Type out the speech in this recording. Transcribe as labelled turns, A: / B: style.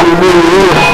A: Aleluia.